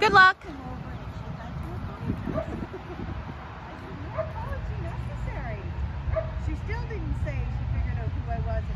Good luck. She still didn't say she figured out who I was.